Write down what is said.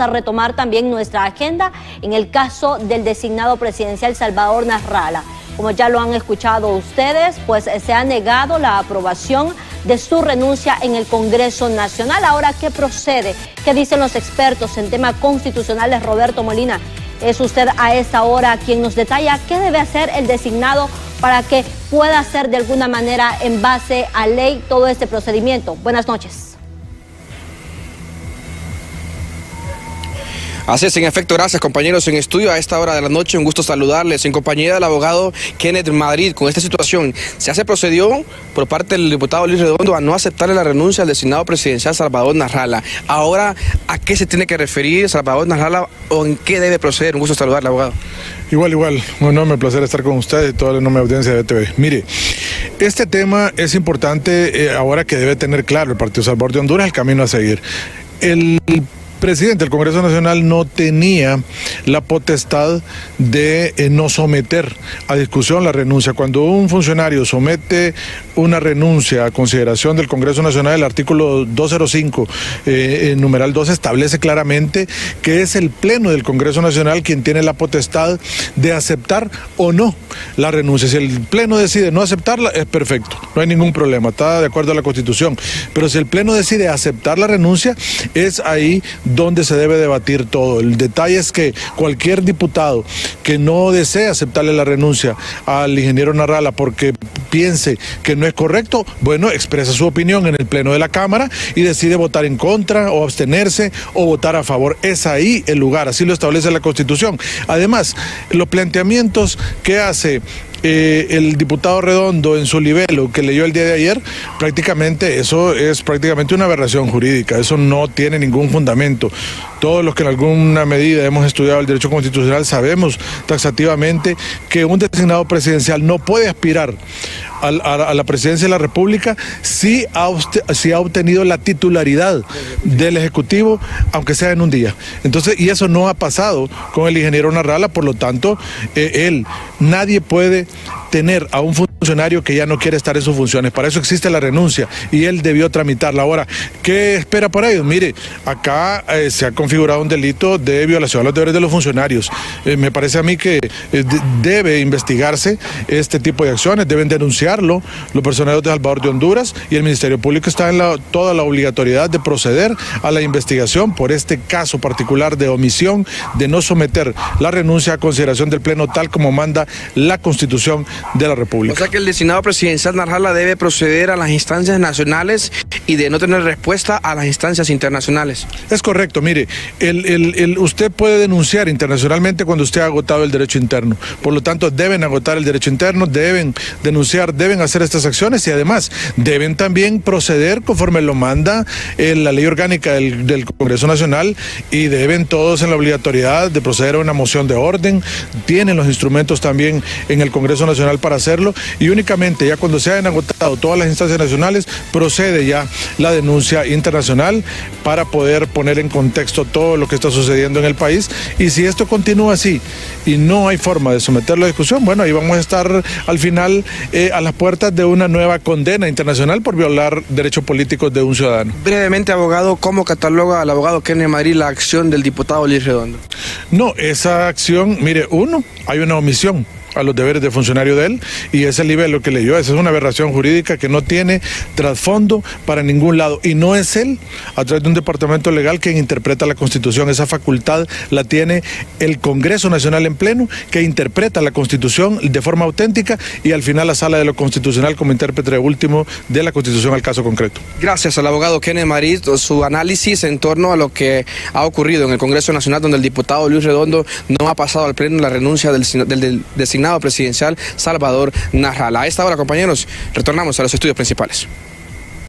a retomar también nuestra agenda en el caso del designado presidencial Salvador Narrala. Como ya lo han escuchado ustedes, pues se ha negado la aprobación de su renuncia en el Congreso Nacional. Ahora, ¿qué procede? ¿Qué dicen los expertos en temas constitucionales? Roberto Molina, es usted a esta hora quien nos detalla qué debe hacer el designado para que pueda hacer de alguna manera en base a ley todo este procedimiento. Buenas noches. Así es, en efecto, gracias compañeros en estudio a esta hora de la noche. Un gusto saludarles en compañía del abogado Kenneth Madrid. Con esta situación, se hace procedió por parte del diputado Luis Redondo a no aceptarle la renuncia al designado presidencial Salvador Narrala. Ahora, ¿a qué se tiene que referir Salvador Narrala o en qué debe proceder? Un gusto saludarle, abogado. Igual, igual. Un enorme placer estar con ustedes y toda la enorme audiencia de TV. Mire, este tema es importante eh, ahora que debe tener claro el Partido Salvador de Honduras el camino a seguir. El presidente del Congreso Nacional no tenía la potestad de eh, no someter a discusión la renuncia. Cuando un funcionario somete una renuncia a consideración del Congreso Nacional, el artículo 205, eh, numeral 2, establece claramente que es el Pleno del Congreso Nacional quien tiene la potestad de aceptar o no la renuncia. Si el Pleno decide no aceptarla, es perfecto, no hay ningún problema, está de acuerdo a la Constitución. Pero si el Pleno decide aceptar la renuncia, es ahí donde se debe debatir todo. El detalle es que cualquier diputado que no desee aceptarle la renuncia al ingeniero Narrala porque piense que no es correcto, bueno, expresa su opinión en el Pleno de la Cámara y decide votar en contra o abstenerse o votar a favor. Es ahí el lugar, así lo establece la Constitución. Además, los planteamientos que hace eh, el diputado Redondo en su libelo que leyó el día de ayer, prácticamente eso es prácticamente una aberración jurídica, eso no tiene ningún fundamento. Todos los que en alguna medida hemos estudiado el derecho constitucional sabemos taxativamente que un designado presidencial no puede aspirar a, la presidencia de la República si ha obtenido la titularidad del Ejecutivo, aunque sea en un día. Entonces, y eso no ha pasado con el ingeniero Narrala, por lo tanto, eh, él, nadie puede tener a un funcionario que ya no quiere estar en sus funciones. Para eso existe la renuncia y él debió tramitarla. Ahora, ¿qué espera por ello? Mire, acá eh, se ha configurado un delito de violación a los deberes de los funcionarios. Eh, me parece a mí que debe investigarse este tipo de acciones, deben denunciar los personeros de Salvador de Honduras y el Ministerio Público está en toda la obligatoriedad de proceder a la investigación por este caso particular de omisión de no someter la renuncia a consideración del Pleno tal como manda la Constitución de la República. O sea que el designado presidencial Narjala debe proceder a las instancias nacionales y de no tener respuesta a las instancias internacionales. Es correcto, mire, el, usted puede denunciar internacionalmente cuando usted ha agotado el derecho interno. Por lo tanto, deben agotar el derecho interno, deben denunciar deben hacer estas acciones y además deben también proceder conforme lo manda eh, la ley orgánica del, Congreso Nacional y deben todos en la obligatoriedad de proceder a una moción de orden, tienen los instrumentos también en el Congreso Nacional para hacerlo y únicamente ya cuando se hayan agotado todas las instancias nacionales procede ya la denuncia internacional para poder poner en contexto todo lo que está sucediendo en el país y si esto continúa así y no hay forma de someterlo a discusión, bueno, ahí vamos a estar al final eh, a la puertas de una nueva condena internacional por violar derechos políticos de un ciudadano. Brevemente, abogado, ¿cómo cataloga al abogado Kennedy Madrid la acción del diputado Luis Redondo? No, esa acción, mire, uno, hay una omisión a los deberes de funcionario de él y ese nivel lo que leyó. Esa es una aberración jurídica que no tiene trasfondo para ningún lado y no es él a través de un departamento legal quien interpreta la Constitución. Esa facultad la tiene el Congreso Nacional en pleno que interpreta la Constitución de forma auténtica y al final la Sala de lo Constitucional como intérprete último de la Constitución al caso concreto. Gracias al abogado Kenneth Maris, su análisis en torno a lo que ha ocurrido en el Congreso Nacional donde el diputado Luis Redondo no ha pasado al pleno la renuncia del designado presidencial Salvador Narrala. A esta hora, compañeros, retornamos a los estudios principales.